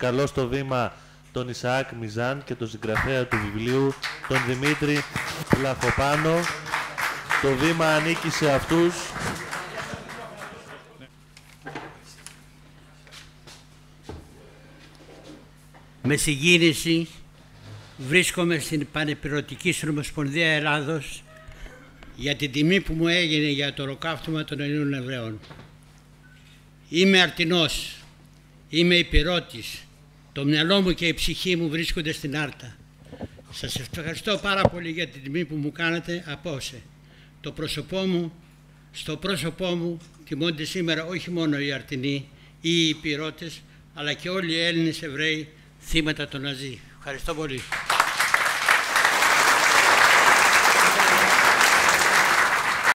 καλώ στο βήμα τον Ισαάκ Μιζάν και τον συγγραφέα του βιβλίου, τον Δημήτρη Λαχοπάνο. Το βήμα ανήκει σε αυτούς. Με συγκίνηση βρίσκομαι στην Πανεπιρωτική Συνομοσπονδία Ελλάδος για την τιμή που μου έγινε για το ολοκαύτωμα των Ελλήνων Εβραίων. Είμαι αρτινός, είμαι υπηρώτης, το μυαλό μου και η ψυχή μου βρίσκονται στην Άρτα. Σας ευχαριστώ πάρα πολύ για την τιμή που μου κάνετε απόψε. Το πρόσωπό μου, στο πρόσωπό μου τιμώνται σήμερα όχι μόνο οι Αρτινοί ή οι υπηρώτες, αλλά και όλοι οι Έλληνες Εβραίοι θύματα των Ναζί. Ευχαριστώ πολύ.